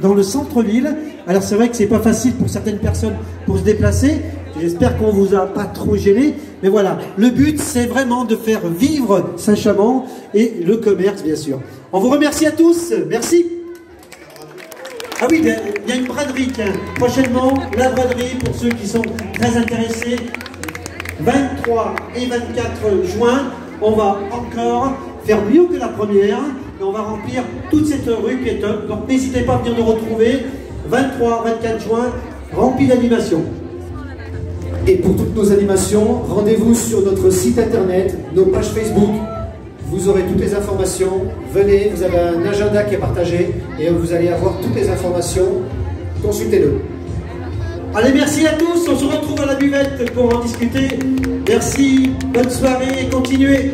dans le centre-ville. Alors c'est vrai que c'est pas facile pour certaines personnes pour se déplacer. J'espère qu'on vous a pas trop gêné. Mais voilà, le but c'est vraiment de faire vivre Saint-Chamond et le commerce bien sûr. On vous remercie à tous. Merci. Ah oui, il y a une braderie. Prochainement, la braderie pour ceux qui sont très intéressés. 23 et 24 juin, on va encore faire mieux que la première et on va remplir toute cette rue qui est top. Donc n'hésitez pas à venir nous retrouver 23, 24 juin, rempli d'animation. Et pour toutes nos animations, rendez-vous sur notre site internet, nos pages Facebook. Vous aurez toutes les informations. Venez, vous avez un agenda qui est partagé et vous allez avoir toutes les informations. Consultez-le. Allez, merci à tous. On se retrouve à la buvette pour en discuter. Merci, bonne soirée et continuez.